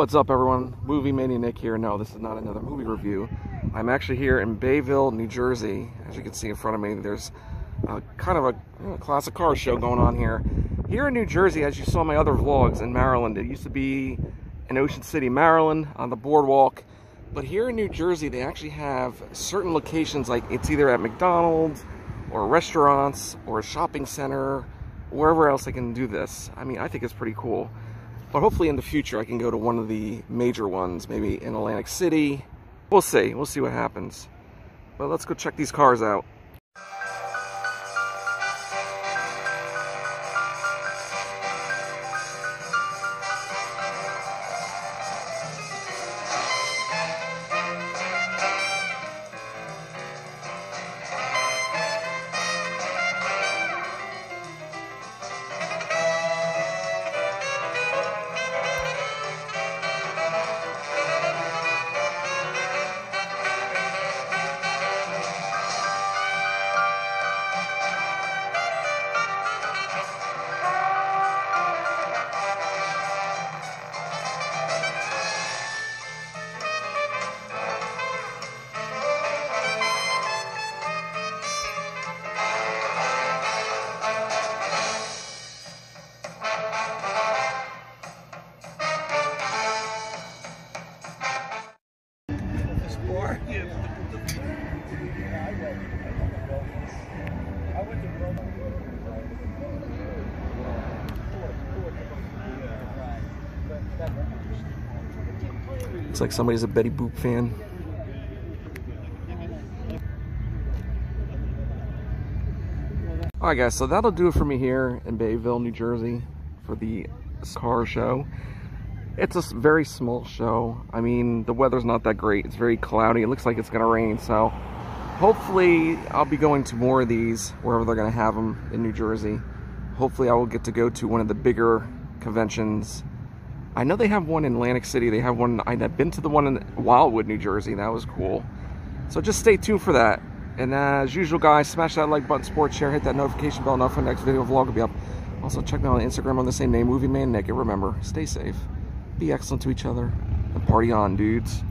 What's up everyone? Movie Mania Nick here. No, this is not another movie review. I'm actually here in Bayville, New Jersey. As you can see in front of me, there's a, kind of a you know, classic car show going on here. Here in New Jersey, as you saw my other vlogs in Maryland, it used to be in Ocean City, Maryland on the boardwalk. But here in New Jersey, they actually have certain locations like it's either at McDonald's or restaurants or a shopping center, wherever else they can do this. I mean, I think it's pretty cool. But hopefully in the future I can go to one of the major ones, maybe in Atlantic City. We'll see. We'll see what happens. But let's go check these cars out. Looks like somebody's a Betty Boop fan. Alright guys, so that'll do it for me here in Bayville, New Jersey for the car show. It's a very small show. I mean, the weather's not that great. It's very cloudy. It looks like it's going to rain, so hopefully I'll be going to more of these wherever they're going to have them in New Jersey. Hopefully I will get to go to one of the bigger conventions I know they have one in Atlantic City. They have one, I've been to the one in Wildwood, New Jersey. That was cool. So just stay tuned for that. And as usual, guys, smash that like button, support, share, hit that notification bell. Now for the next video vlog will be up. Also, check me out on Instagram on the same name, Movie Mania Nick. And remember, stay safe, be excellent to each other, and party on, dudes.